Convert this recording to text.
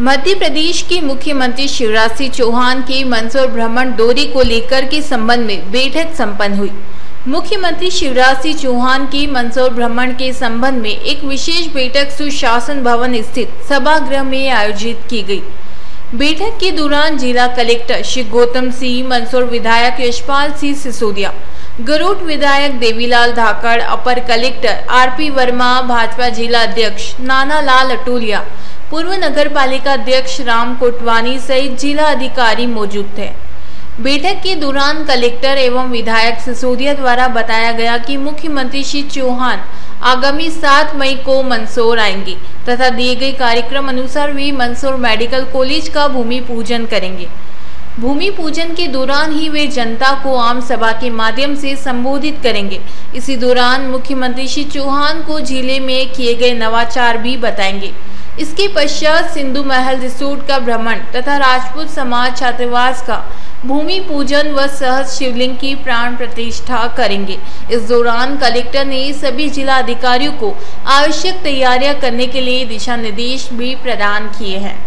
मध्य प्रदेश के मुख्यमंत्री शिवराज सिंह चौहान के मंदसौर भ्रमण दौरे को लेकर के संबंध में बैठक संपन्न हुई। मुख्यमंत्री शिवराज सिंह चौहान की मंदसौर भ्रमण के संबंध में एक विशेष बैठक सुशासन भवन स्थित सभागृह में आयोजित की गई। बैठक के दौरान जिला कलेक्टर श्री गौतम सिंह मंदसौर विधायक यशपाल सिंह सिसोदिया, गरुड़ विधायक देवीलाल धाकड़, अपर कलेक्टर आरपी वर्मा, भाजपा जिला अध्यक्ष नाना लाल अटोलिया पूर्व नगर पालिका अध्यक्ष राम कोटवानी सहित जिला अधिकारी मौजूद थे। बैठक के दौरान कलेक्टर एवं विधायक सिसोदिया द्वारा बताया गया कि मुख्यमंत्री श्री चौहान आगामी सात मई को मंदसौर आएँगे तथा दिए गए कार्यक्रम अनुसार वे मंदसौर मेडिकल कॉलेज का भूमि पूजन करेंगे। भूमि पूजन के दौरान ही वे जनता को आम सभा के माध्यम से संबोधित करेंगे। इसी दौरान मुख्यमंत्री श्री चौहान को ज़िले में किए गए नवाचार भी बताएँगे। इसके पश्चात सिंधु महल, रिसोर्ट का भ्रमण तथा राजपूत समाज छात्रावास का भूमि पूजन व सहज शिवलिंग की प्राण प्रतिष्ठा करेंगे। इस दौरान कलेक्टर ने सभी जिला अधिकारियों को आवश्यक तैयारियाँ करने के लिए दिशा निर्देश भी प्रदान किए हैं।